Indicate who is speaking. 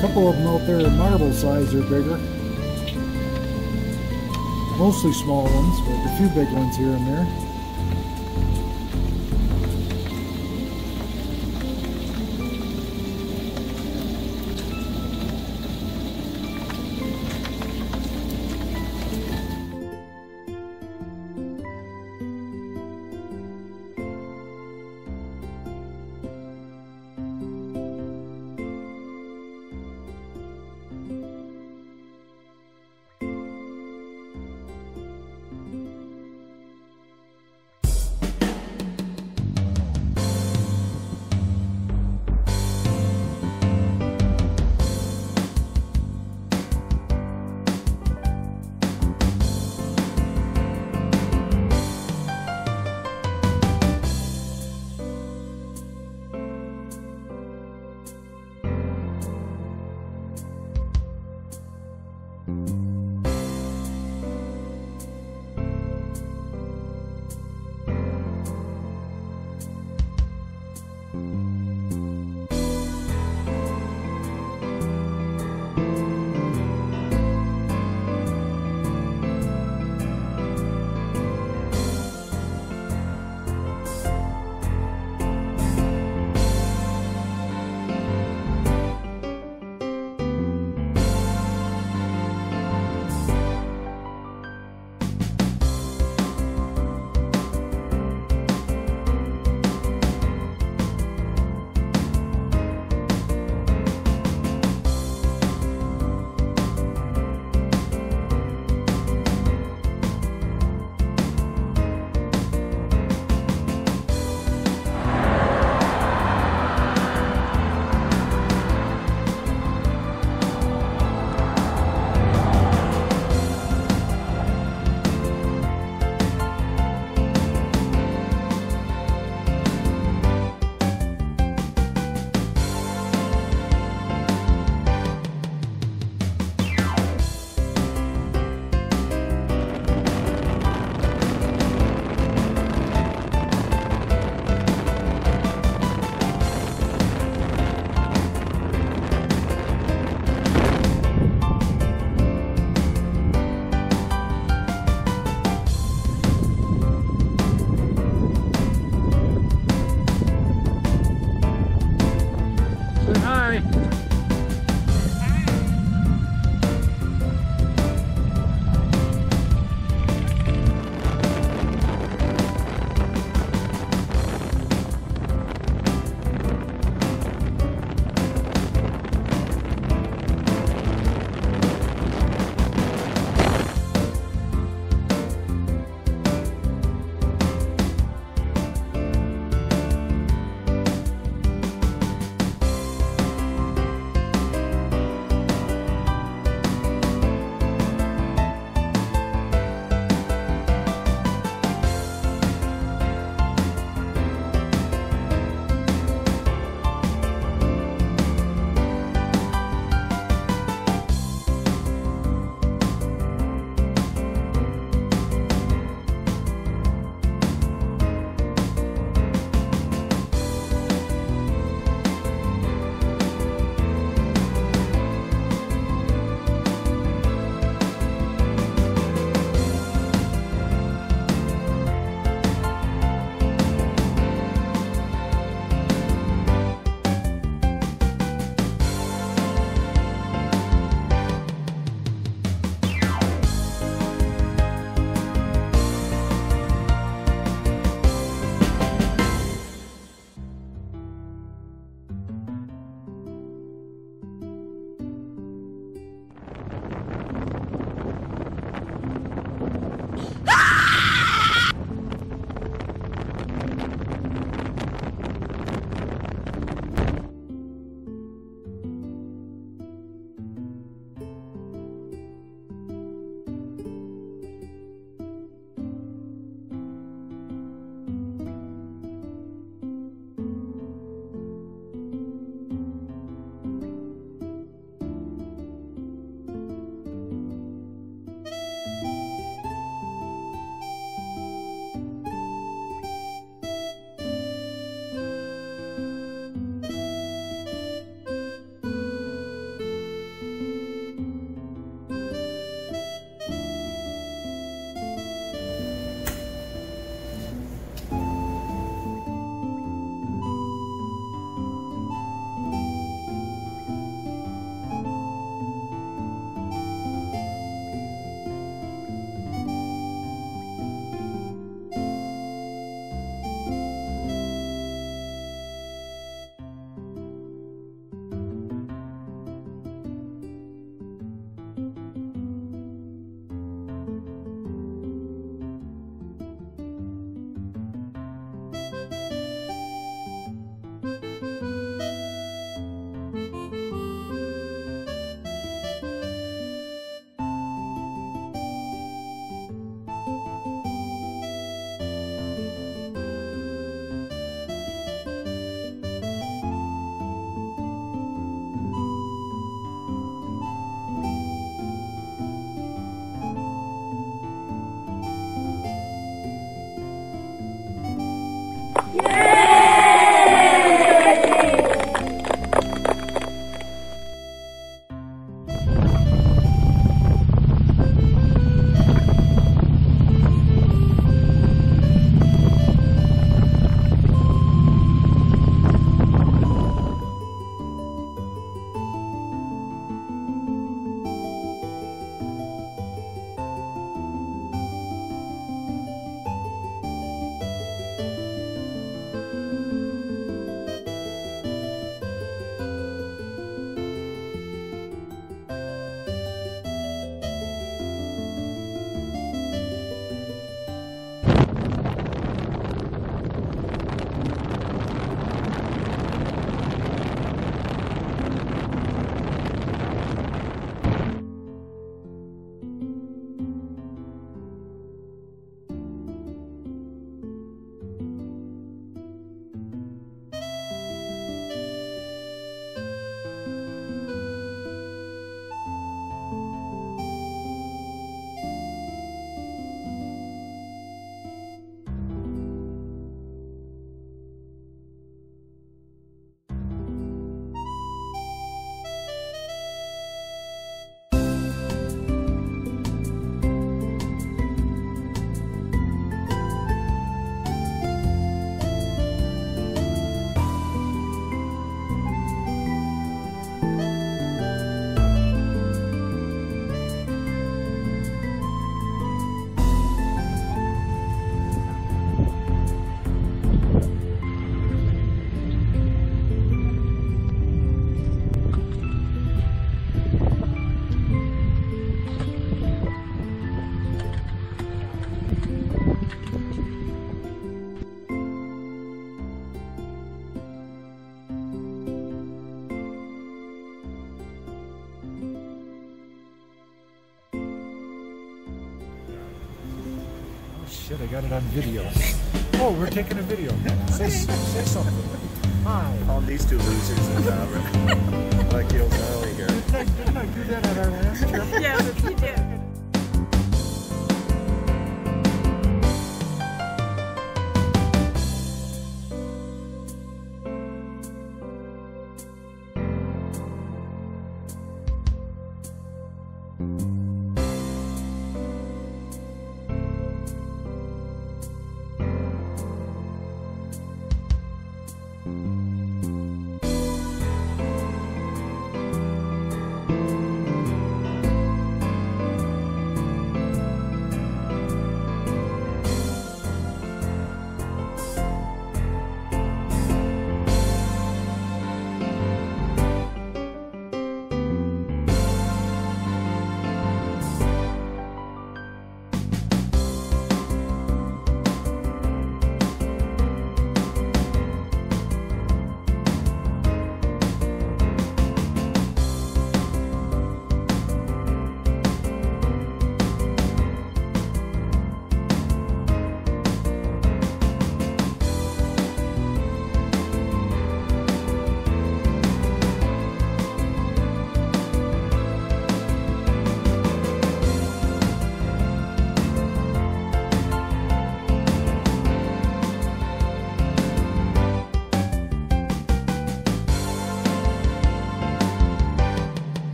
Speaker 1: Couple of them out there marble size are bigger. Mostly small ones, but a few big ones here and there. got it on video. Oh, we're taking a video. Say, say something. Hi.
Speaker 2: Calling these two losers in uh, like Gil Valley here.
Speaker 1: Didn't I, didn't I do that at our last trip?
Speaker 3: Yes, you did.